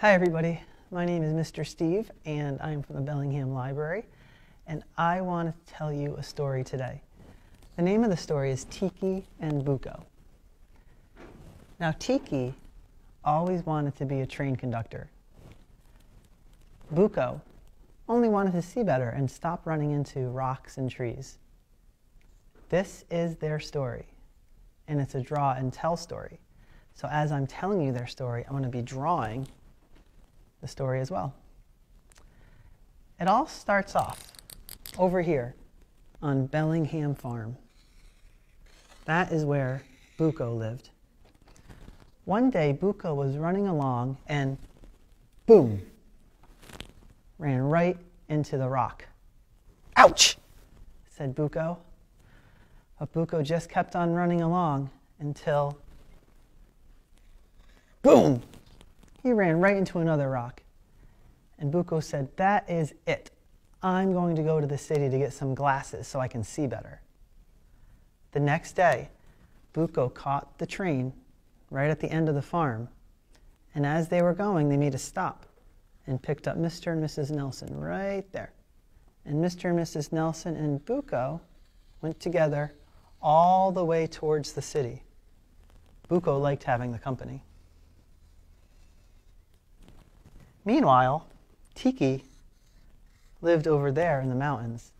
Hi, everybody. My name is Mr. Steve, and I'm from the Bellingham Library, and I want to tell you a story today. The name of the story is Tiki and Buko. Now, Tiki always wanted to be a train conductor. Buko only wanted to see better and stop running into rocks and trees. This is their story, and it's a draw and tell story. So, as I'm telling you their story, I'm going to be drawing the story as well. It all starts off over here on Bellingham Farm. That is where Buko lived. One day, Buko was running along and boom, ran right into the rock. Ouch, said Buko. But Buko just kept on running along until boom, he ran right into another rock. And Buko said, That is it. I'm going to go to the city to get some glasses so I can see better. The next day, Buko caught the train right at the end of the farm. And as they were going, they made a stop and picked up Mr. and Mrs. Nelson right there. And Mr. and Mrs. Nelson and Buko went together all the way towards the city. Buko liked having the company. Meanwhile, Tiki lived over there in the mountains.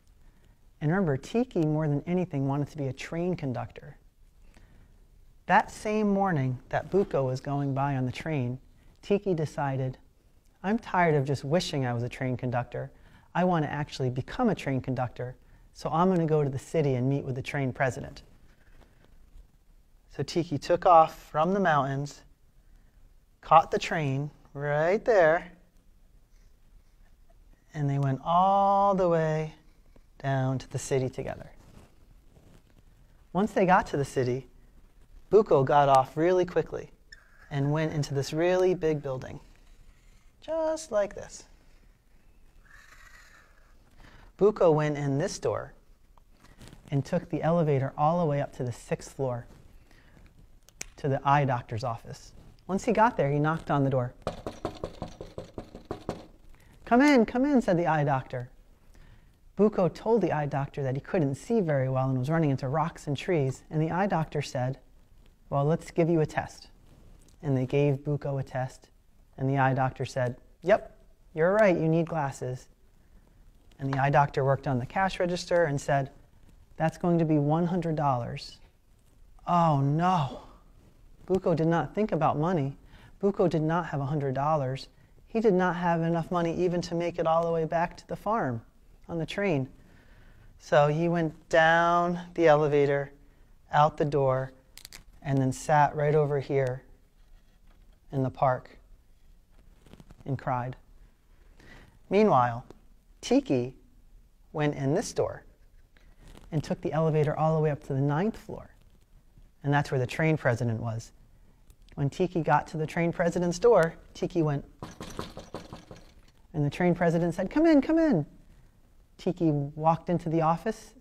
And remember, Tiki, more than anything, wanted to be a train conductor. That same morning that Buko was going by on the train, Tiki decided, I'm tired of just wishing I was a train conductor. I want to actually become a train conductor, so I'm going to go to the city and meet with the train president. So Tiki took off from the mountains, caught the train right there, and they went all the way down to the city together. Once they got to the city, Buko got off really quickly and went into this really big building, just like this. Buko went in this door and took the elevator all the way up to the sixth floor to the eye doctor's office. Once he got there, he knocked on the door. Come in, come in, said the eye doctor. Buko told the eye doctor that he couldn't see very well and was running into rocks and trees, and the eye doctor said, Well, let's give you a test. And they gave Buko a test, and the eye doctor said, Yep, you're right, you need glasses. And the eye doctor worked on the cash register and said, That's going to be $100. Oh no. Buko did not think about money. Buko did not have $100 he did not have enough money even to make it all the way back to the farm on the train. So he went down the elevator, out the door, and then sat right over here in the park and cried. Meanwhile, Tiki went in this door and took the elevator all the way up to the ninth floor. And that's where the train president was. When Tiki got to the train president's door, Tiki went, and the train president said, Come in, come in. Tiki walked into the office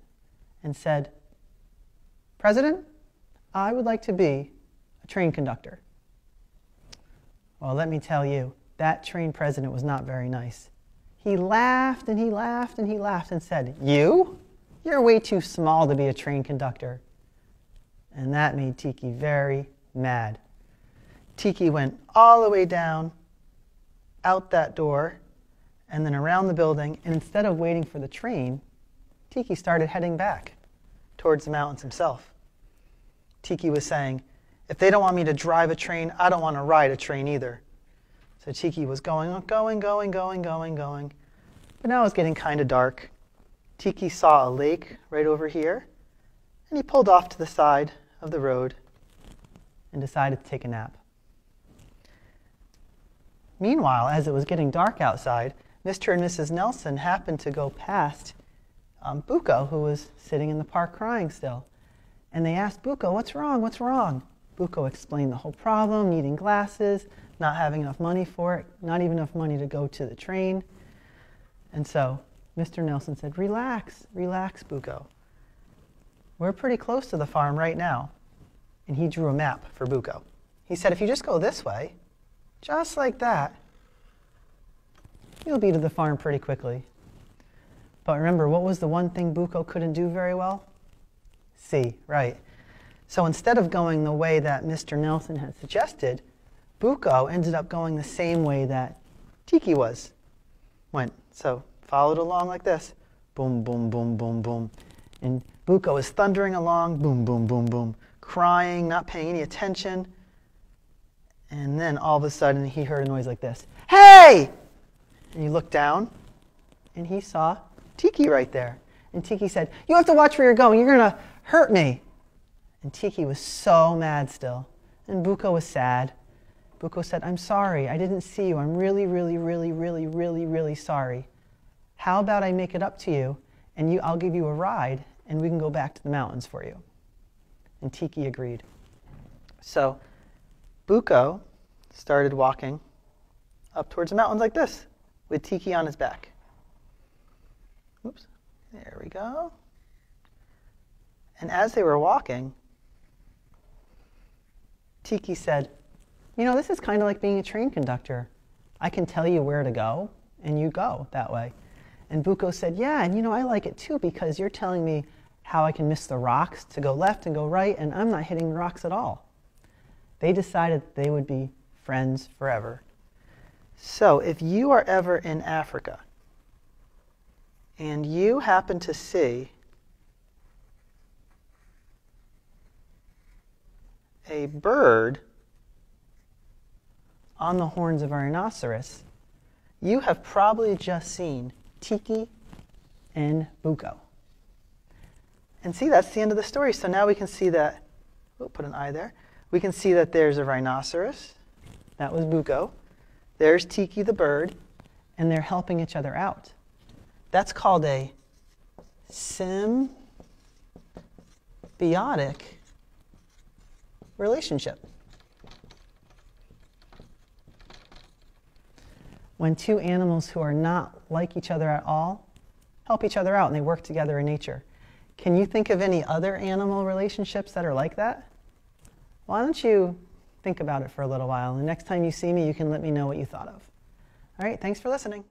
and said, President, I would like to be a train conductor. Well, let me tell you, that train president was not very nice. He laughed and he laughed and he laughed and said, You? You're way too small to be a train conductor. And that made Tiki very mad. Tiki went all the way down, out that door, and then around the building. And instead of waiting for the train, Tiki started heading back towards the mountains himself. Tiki was saying, If they don't want me to drive a train, I don't want to ride a train either. So Tiki was going, going, going, going, going, going. But now it was getting kind of dark. Tiki saw a lake right over here, and he pulled off to the side of the road and decided to take a nap. Meanwhile, as it was getting dark outside, Mr. and Mrs. Nelson happened to go past um, Buko, who was sitting in the park crying still. And they asked Buko, What's wrong? What's wrong? Buko explained the whole problem needing glasses, not having enough money for it, not even enough money to go to the train. And so Mr. Nelson said, Relax, relax, Buko. We're pretty close to the farm right now. And he drew a map for Buko. He said, If you just go this way, just like that, you'll be to the farm pretty quickly. But remember, what was the one thing Buko couldn't do very well? See, right. So instead of going the way that Mr. Nelson had suggested, Buko ended up going the same way that Tiki was. Went. So followed along like this. Boom, boom, boom, boom, boom. And Buko is thundering along, boom, boom, boom, boom, crying, not paying any attention. And then all of a sudden he heard a noise like this Hey! And he looked down and he saw Tiki right there. And Tiki said, You have to watch where you're going. You're going to hurt me. And Tiki was so mad still. And Buko was sad. Buko said, I'm sorry. I didn't see you. I'm really, really, really, really, really, really sorry. How about I make it up to you and you, I'll give you a ride and we can go back to the mountains for you? And Tiki agreed. So Buko started walking up towards the mountains like this with Tiki on his back. Oops, there we go. And as they were walking, Tiki said, You know, this is kind of like being a train conductor. I can tell you where to go, and you go that way. And Buko said, Yeah, and you know, I like it too because you're telling me how I can miss the rocks to go left and go right, and I'm not hitting rocks at all. They decided they would be friends forever. So if you are ever in Africa and you happen to see a bird on the horns of a rhinoceros, you have probably just seen Tiki and Buko. And see, that's the end of the story. So now we can see that, we'll put an eye there. We can see that there's a rhinoceros. That was Buko. There's Tiki the bird. And they're helping each other out. That's called a symbiotic relationship. When two animals who are not like each other at all help each other out and they work together in nature. Can you think of any other animal relationships that are like that? Why don't you think about it for a little while? And next time you see me, you can let me know what you thought of. All right, thanks for listening.